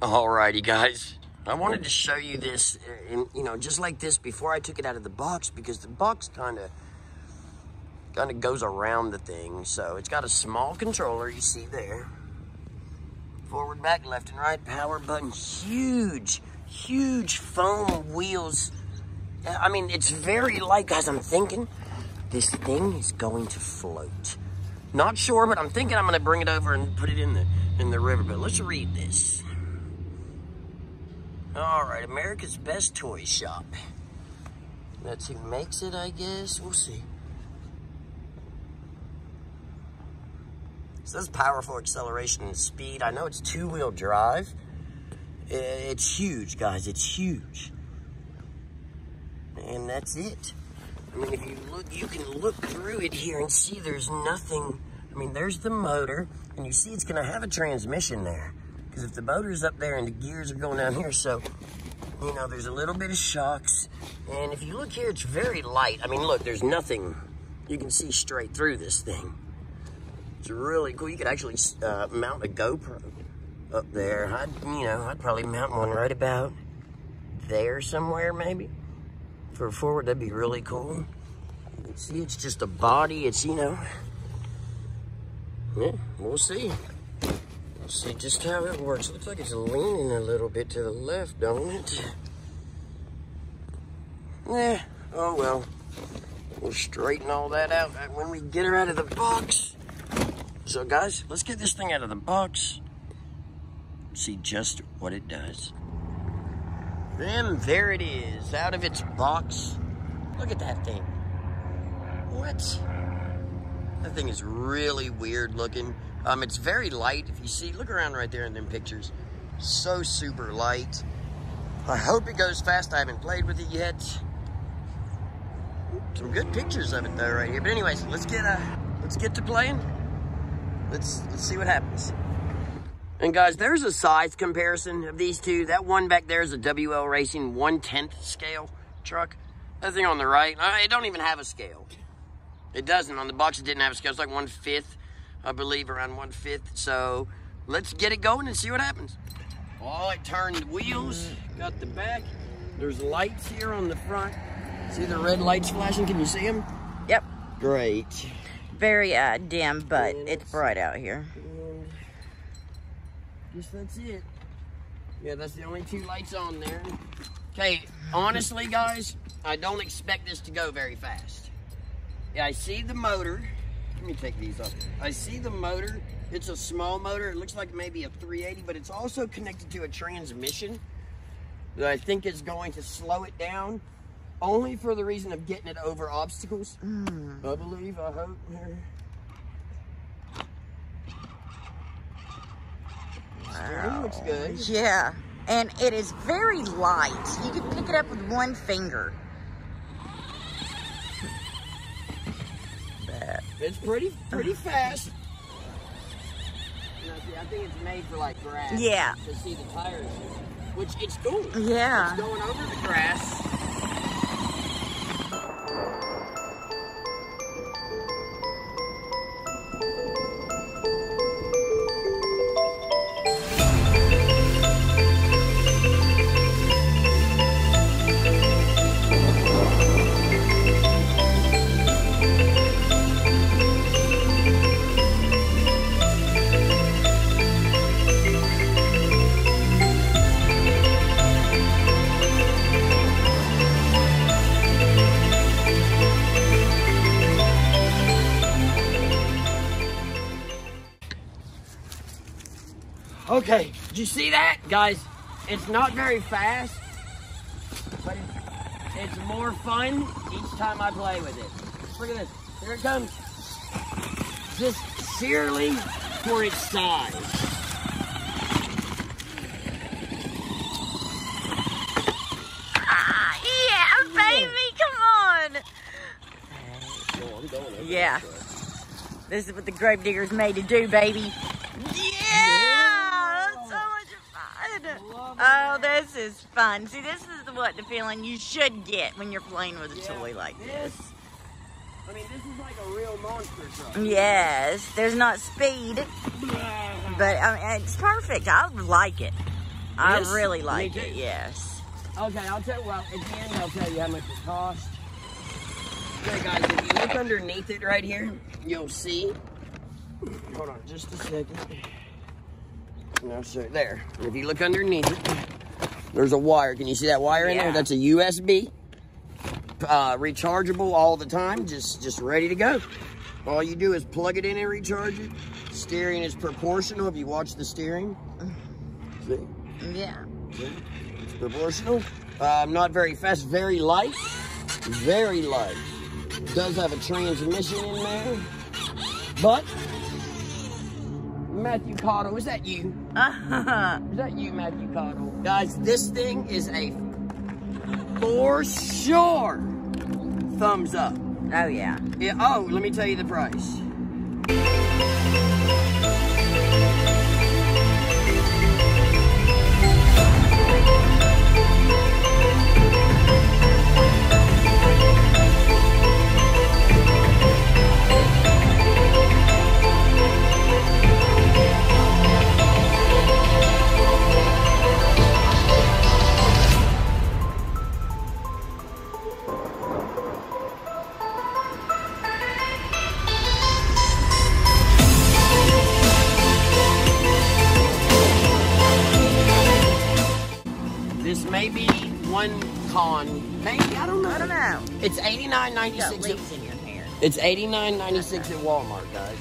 Alrighty, guys. I wanted to show you this, uh, in, you know, just like this before I took it out of the box because the box kind of kind of goes around the thing. So it's got a small controller you see there. Forward, back, left and right, power button, huge, huge foam wheels. Uh, I mean, it's very light, guys. I'm thinking this thing is going to float. Not sure, but I'm thinking I'm going to bring it over and put it in the in the river. But let's read this. All right, America's Best Toy Shop. That's who makes it, I guess. We'll see. It says powerful acceleration and speed. I know it's two-wheel drive. It's huge, guys. It's huge. And that's it. I mean, if you look, you can look through it here and see there's nothing. I mean, there's the motor, and you see it's going to have a transmission there. Because if the motor's up there and the gears are going down here, so, you know, there's a little bit of shocks. And if you look here, it's very light. I mean, look, there's nothing. You can see straight through this thing. It's really cool. You could actually uh, mount a GoPro up there. I'd, you know, I'd probably mount one right about there somewhere, maybe. For forward, that'd be really cool. You can See, it's just a body. It's, you know, yeah, we'll see see just how it works. Looks like it's leaning a little bit to the left, don't it? Yeah, oh well. We'll straighten all that out when we get her out of the box. So guys, let's get this thing out of the box. See just what it does. Then there it is, out of its box. Look at that thing. What? That thing is really weird looking. Um, it's very light. If you see, look around right there in them pictures. So super light. I hope it goes fast. I haven't played with it yet. Some good pictures of it though right here. But anyways, let's get uh let's get to playing. Let's let's see what happens. And guys, there's a size comparison of these two. That one back there is a WL Racing 1 10th scale truck. That thing on the right, it don't even have a scale. It doesn't. On the box, it didn't have a scale. It's like one fifth, I believe, around one fifth. So let's get it going and see what happens. Oh, it turned wheels, got the back. There's lights here on the front. See the red lights flashing? Can you see them? Yep. Great. Very uh, dim, but it's bright out here. Guess that's it. Yeah, that's the only two lights on there. Okay, honestly, guys, I don't expect this to go very fast. Yeah, I see the motor. Let me take these off. I see the motor. It's a small motor. It looks like maybe a 380, but it's also connected to a transmission that I think is going to slow it down only for the reason of getting it over obstacles. Mm. I believe, I hope. Wow. looks good. Yeah, and it is very light. You can pick it up with one finger. It's pretty pretty uh-huh. fast. I think it's made for like grass. Yeah. To see the tires, which it's cool. Yeah. It's going over the grass. Okay, did you see that? Guys, it's not very fast, but it's, it's more fun each time I play with it. Look at this, here it comes. Just sheerly for its size. Ah, yeah, baby, come on. Yeah. This is what the grave digger's made to do, baby. Oh, this is fun. See, this is what the feeling you should get when you're playing with a yeah, toy like this. this. I mean, this is like a real monster truck. Yes, there's not speed, but I mean, it's perfect. I like it. I Yes? really like it. Yes. Okay, I'll tell you. Well, end, I'll tell you how much it costs. Okay, guys, if you look underneath it right here, you'll see. Hold on, just a second. No, sir. There. If you look underneath it, there's a wire. Can you see that wire in there? That's a USB. Uh, rechargeable all the time. Just, just ready to go. All you do is plug it in and recharge it. Steering is proportional. If you watch the steering, see. Yeah. It's proportional. Uh, not very fast, very light. Very light. Does have a transmission in there. But, Matthew Cottle, is that you? Uh-huh. Is that you, Matthew Cottle? Guys, this thing is a for sure thumbs up. oh yeah. Yeah, oh, let me tell you the price. Con. Maybe I don't know. I don't know. It's eighty nine ninety six. leaves in your hair. It's eighty nine ninety six at Walmart, guys.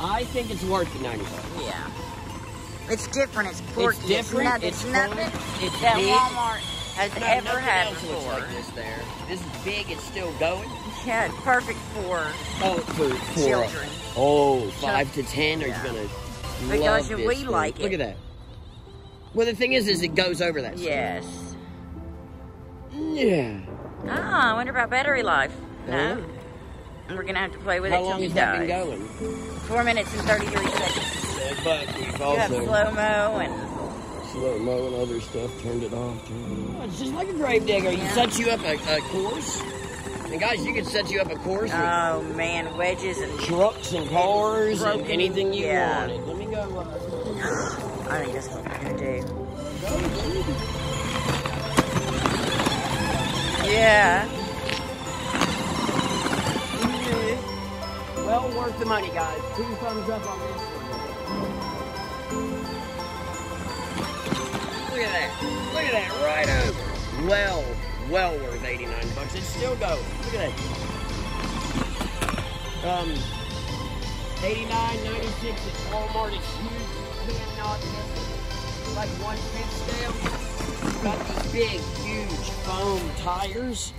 I think it's worth the ninety bucks. Yeah. It's different. It's quirky. different, nothing, it's nothing fun, it's that big. Walmart has No, ever had before. like this there. This is big. It's still going. Yeah, it's perfect for Oh, for, for children. Oh, five to ten are Yeah. gonna Because love we like thing. Look it. at that. Well, the thing is, is it goes over that. Yes. Yeah. Ah, I wonder about battery life. No. Yeah. We're gonna have to play with How it till long has that been going? Four minutes and thirty-three seconds. But we've You have also slow mo and slow mo and other stuff. Turned it off. Turned it off. It's just like a grave digger. You set you up a, a course, and guys, you can set you up a course with oh man, wedges and trucks and cars and Broken, anything you yeah. wanted. Let me go. Uh, I think that's what we're gonna do. go, dude. Yeah. Well worth the money, guys. Two thumbs up on this one. Look at that. Look at that. Right over. Well, well worth 89 bucks. It's still going. Look at that. Um, 89, 96 at Walmart. It's huge. You cannot miss it. Like one pin scale. Got these big, huge foam tires.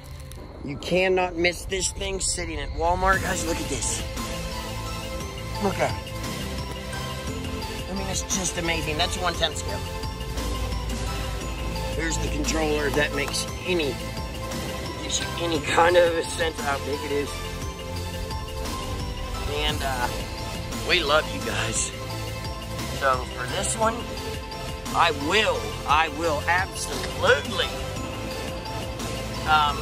You cannot miss this thing sitting at Walmart. Guys, look at this. Look at it. I mean, it's just amazing. That's one tenth scale. Here's the controller that makes any gives you any kind of a sense of how big it is. And uh, we love you guys. So for this one, I will, I will absolutely um,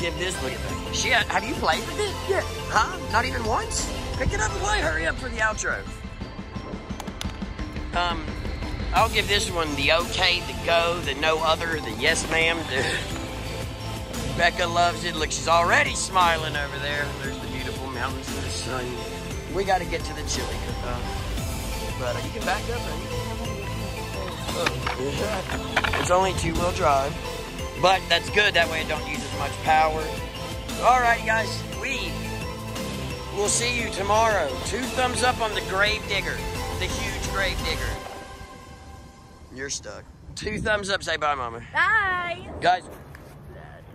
give this look at that. Shit, have you played with it? Yeah. Huh? Not even once? Pick it up and play. Hurry up for the outro. Um, I'll give this one the okay, the go, the no other, the yes ma'am. Becca loves it. Look, she's already smiling over there. There's the beautiful mountains and the sun. We got to get to the chili cook-off. But uh, you can back up and It's only two-wheel drive. But that's good. That way it don't use as much power. All right, guys. We will see you tomorrow. Two thumbs up on the grave digger. The huge grave digger. You're stuck. Two thumbs up. Say bye, Mama. Bye. Guys,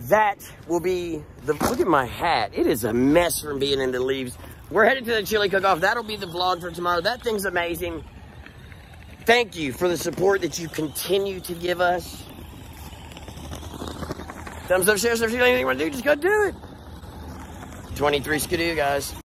that will be the. Look at my hat. It is a mess from being in the leaves. We're headed to the chili cook-off. That'll be the vlog for tomorrow. That thing's amazing. Thank you for the support that you continue to give us. Thumbs up, share, subscribe, anything you want to do, just go do it. 23 Skidoo, guys.